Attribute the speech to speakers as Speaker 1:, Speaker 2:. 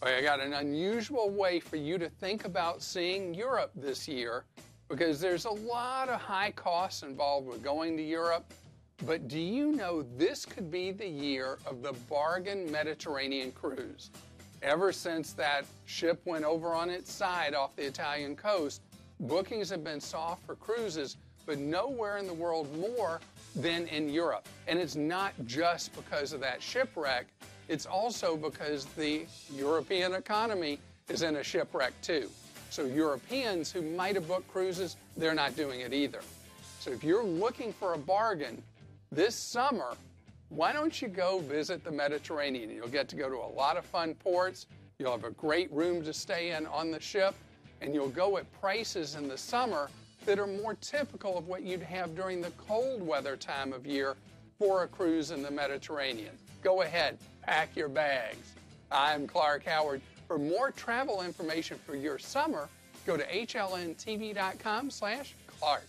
Speaker 1: I got an unusual way for you to think about seeing Europe this year because there's a lot of high costs involved with going to Europe. But do you know this could be the year of the bargain Mediterranean cruise? Ever since that ship went over on its side off the Italian coast, bookings have been soft for cruises, but nowhere in the world more than in Europe. And it's not just because of that shipwreck, it's also because the European economy is in a shipwreck too. So Europeans who might have booked cruises, they're not doing it either. So if you're looking for a bargain this summer, why don't you go visit the Mediterranean? You'll get to go to a lot of fun ports. You'll have a great room to stay in on the ship, and you'll go at prices in the summer that are more typical of what you'd have during the cold weather time of year for a cruise in the Mediterranean. Go ahead, pack your bags. I'm Clark Howard. For more travel information for your summer, go to hlntv.com slash Clark.